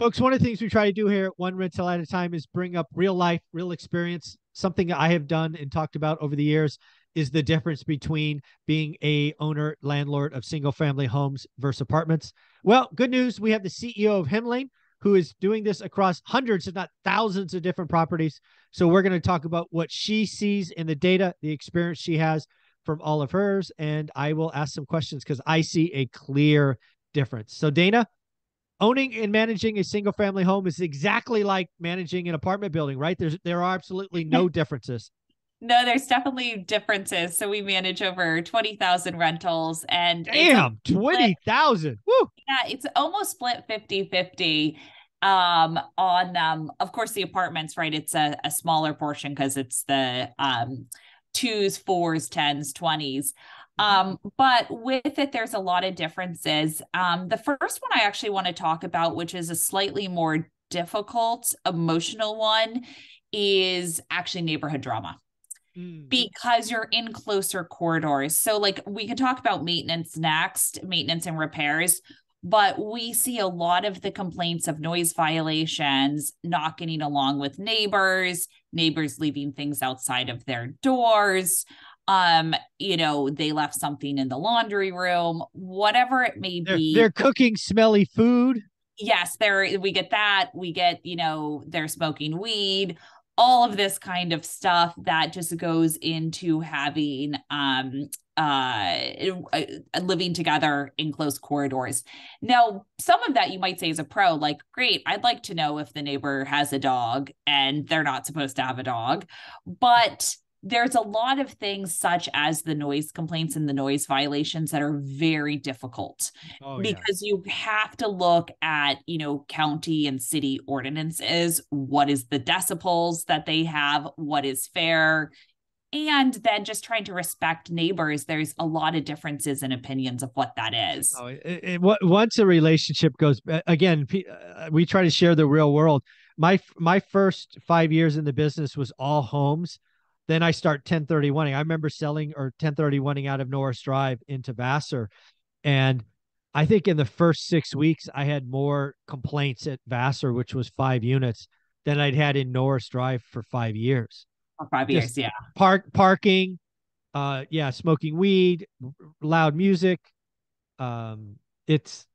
Folks, one of the things we try to do here at One Rental at a Time is bring up real life, real experience. Something I have done and talked about over the years is the difference between being a owner landlord of single family homes versus apartments. Well, good news, we have the CEO of Hemlane who is doing this across hundreds if not thousands of different properties. So we're going to talk about what she sees in the data, the experience she has from all of hers and I will ask some questions cuz I see a clear difference. So Dana, owning and managing a single family home is exactly like managing an apartment building, right? There's there are absolutely no differences. No, there's definitely differences. So we manage over 20,000 rentals and damn, 20,000. Woo. Yeah, it's almost split 50-50 um on um of course the apartments right it's a, a smaller portion because it's the um twos fours tens 20s um, but with it, there's a lot of differences. Um, the first one I actually want to talk about, which is a slightly more difficult emotional one, is actually neighborhood drama mm. because you're in closer corridors. So, like, we can talk about maintenance next, maintenance and repairs, but we see a lot of the complaints of noise violations, not getting along with neighbors, neighbors leaving things outside of their doors um you know they left something in the laundry room whatever it may they're, be they're cooking smelly food yes there we get that we get you know they're smoking weed all of this kind of stuff that just goes into having um uh, uh living together in close corridors. Now, some of that you might say is a pro, like, great, I'd like to know if the neighbor has a dog and they're not supposed to have a dog. But there's a lot of things such as the noise complaints and the noise violations that are very difficult oh, because yeah. you have to look at you know county and city ordinances. What is the decibels that they have? What is fair? And then just trying to respect neighbors there's a lot of differences in opinions of what that is. Oh, it, it, once a relationship goes again uh, we try to share the real world. My my first five years in the business was all homes then I start 1031ing. I remember selling or 1031ing out of Norris Drive into Vassar. And I think in the first six weeks, I had more complaints at Vassar, which was five units, than I'd had in Norris Drive for five years. For five Just years, yeah. Park parking, uh, yeah, smoking weed, loud music. Um, it's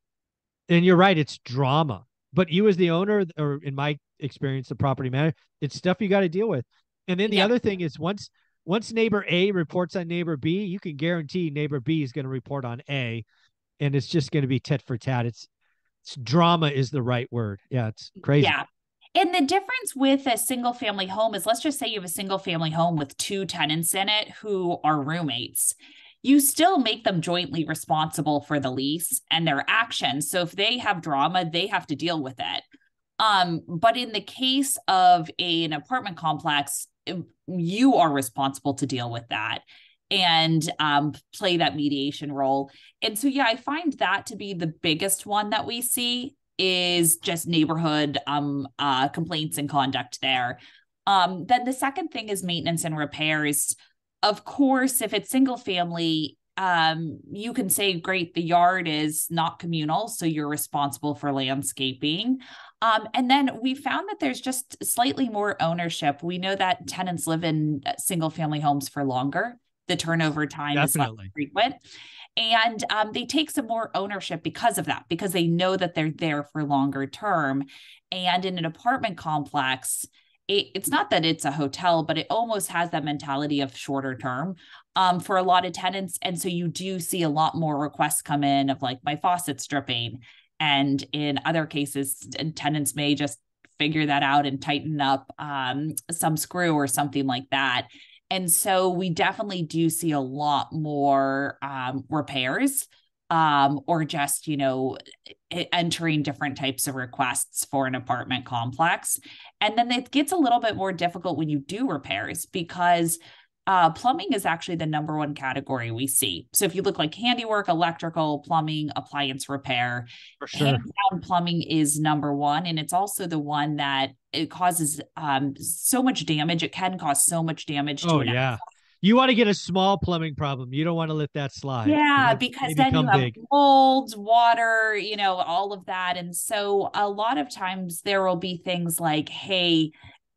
and you're right, it's drama. But you as the owner, or in my experience, the property manager, it's stuff you got to deal with. And then the yep. other thing is once once neighbor A reports on neighbor B, you can guarantee neighbor B is going to report on A, and it's just going to be tit for tat. It's, it's drama is the right word. Yeah, it's crazy. Yeah. And the difference with a single family home is let's just say you have a single family home with two tenants in it who are roommates. You still make them jointly responsible for the lease and their actions. So if they have drama, they have to deal with it. Um, but in the case of a, an apartment complex, you are responsible to deal with that and um, play that mediation role. And so, yeah, I find that to be the biggest one that we see is just neighborhood um, uh, complaints and conduct there. Um, then the second thing is maintenance and repairs. Of course, if it's single family, um, you can say, great, the yard is not communal, so you're responsible for landscaping. Um, and then we found that there's just slightly more ownership. We know that tenants live in uh, single family homes for longer. The turnover time Definitely. is less frequent. And um, they take some more ownership because of that, because they know that they're there for longer term. And in an apartment complex, it, it's not that it's a hotel, but it almost has that mentality of shorter term um, for a lot of tenants. And so you do see a lot more requests come in of like, my faucet's dripping and in other cases, tenants may just figure that out and tighten up um, some screw or something like that. And so we definitely do see a lot more um, repairs um, or just, you know, entering different types of requests for an apartment complex. And then it gets a little bit more difficult when you do repairs because uh, plumbing is actually the number one category we see. So if you look like handiwork, electrical, plumbing, appliance repair, sure. plumbing is number one, and it's also the one that it causes um, so much damage. It can cause so much damage. oh yeah, You want to get a small plumbing problem. You don't want to let that slide. Yeah, because then you have big. mold, water, you know, all of that. And so a lot of times there will be things like, hey,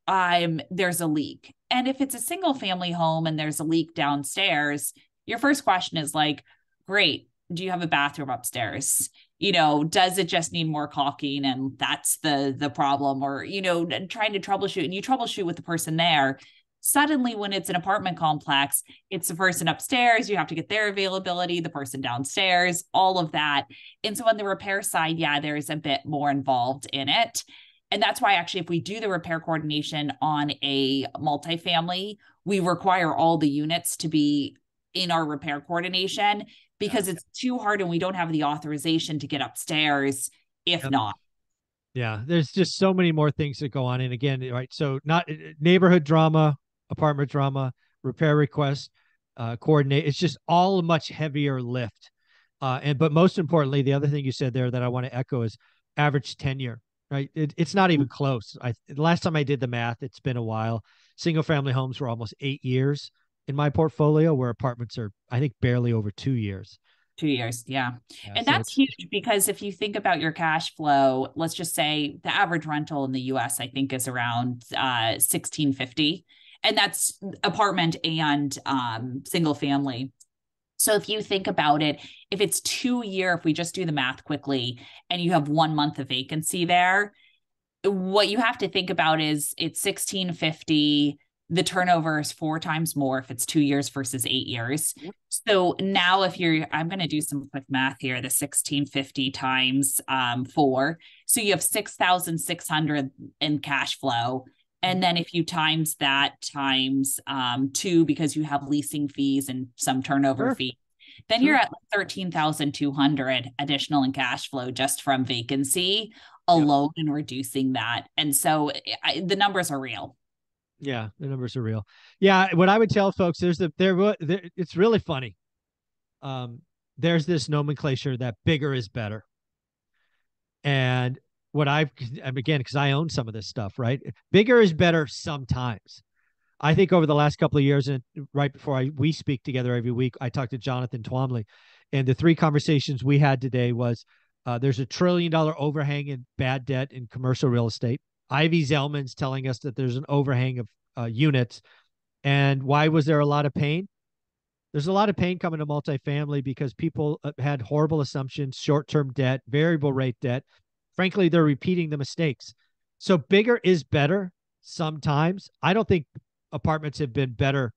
I'm there's a leak. And if it's a single family home and there's a leak downstairs, your first question is like, great, do you have a bathroom upstairs? You know, does it just need more caulking and that's the the problem or you know, trying to troubleshoot and you troubleshoot with the person there suddenly when it's an apartment complex it's the person upstairs you have to get their availability the person downstairs all of that and so on the repair side yeah there's a bit more involved in it and that's why actually if we do the repair coordination on a multifamily we require all the units to be in our repair coordination because it's too hard and we don't have the authorization to get upstairs if yep. not yeah there's just so many more things that go on and again right so not neighborhood drama apartment drama, repair request uh, coordinate. It's just all a much heavier lift. Uh, and but most importantly, the other thing you said there that I want to echo is average tenure. Right, it, it's not even close. I last time I did the math, it's been a while. Single family homes were almost eight years in my portfolio, where apartments are, I think, barely over two years two years yeah, yeah and so that's huge because if you think about your cash flow let's just say the average rental in the us i think is around uh 1650 and that's apartment and um, single family. So if you think about it, if it's two year, if we just do the math quickly, and you have one month of vacancy there, what you have to think about is it's 1650 the turnover is four times more if it's two years versus eight years. So now, if you're, I'm going to do some quick math here the 1650 times um, four. So you have 6,600 in cash flow. And then if you times that times um, two, because you have leasing fees and some turnover sure. fee, then sure. you're at 13,200 additional in cash flow just from vacancy alone and reducing that. And so I, the numbers are real. Yeah, the numbers are real. Yeah, what I would tell folks there's the there, there it's really funny. Um, there's this nomenclature that bigger is better. And what I've again because I own some of this stuff, right? Bigger is better sometimes. I think over the last couple of years, and right before I we speak together every week, I talked to Jonathan Twombly, and the three conversations we had today was uh, there's a trillion dollar overhang in bad debt in commercial real estate. Ivy Zelman's telling us that there's an overhang of uh, units, and why was there a lot of pain? There's a lot of pain coming to multifamily because people uh, had horrible assumptions, short term debt, variable rate debt, frankly, they're repeating the mistakes. So bigger is better sometimes. I don't think apartments have been better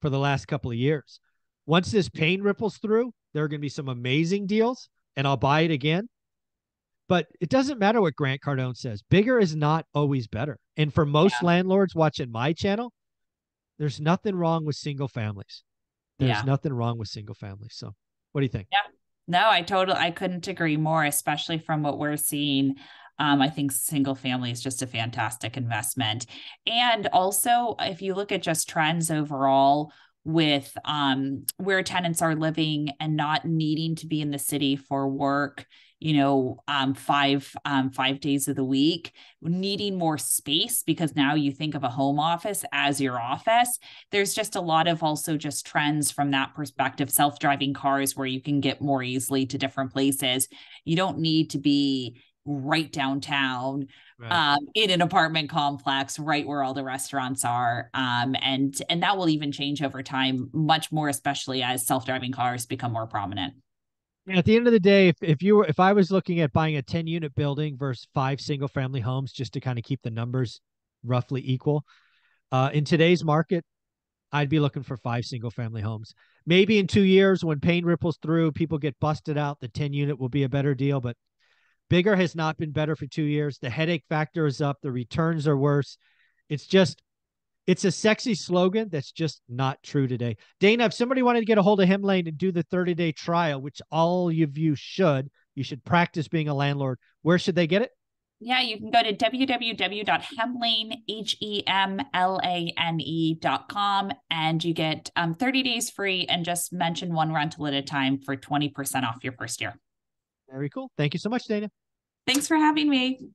for the last couple of years. Once this pain ripples through, there are going to be some amazing deals and I'll buy it again. But it doesn't matter what Grant Cardone says. Bigger is not always better. And for most yeah. landlords watching my channel, there's nothing wrong with single families. There's yeah. nothing wrong with single families. So, what do you think? Yeah. No, I totally I couldn't agree more, especially from what we're seeing. Um, I think single family is just a fantastic investment. And also, if you look at just trends overall with um, where tenants are living and not needing to be in the city for work, you know um, five um, five days of the week needing more space because now you think of a home office as your office. There's just a lot of also just trends from that perspective. Self-driving cars where you can get more easily to different places. You don't need to be right downtown right. Um, in an apartment complex right where all the restaurants are um, and and that will even change over time much more especially as self-driving cars become more prominent at the end of the day, if, if you were if I was looking at buying a 10 unit building versus five single family homes just to kind of keep the numbers roughly equal, uh, in today's market, I'd be looking for five single family homes. Maybe in two years when pain ripples through, people get busted out, the 10 unit will be a better deal. But bigger has not been better for two years. The headache factor is up, the returns are worse. It's just it's a sexy slogan that's just not true today. Dana, if somebody wanted to get a hold of Hemlane and do the 30 day trial, which all of you should, you should practice being a landlord. Where should they get it? Yeah, you can go to www.hemlane, H-E-M-L-A-N-E dot com and you get um, 30 days free and just mention one rental at a time for 20% off your first year. Very cool. Thank you so much, Dana. Thanks for having me.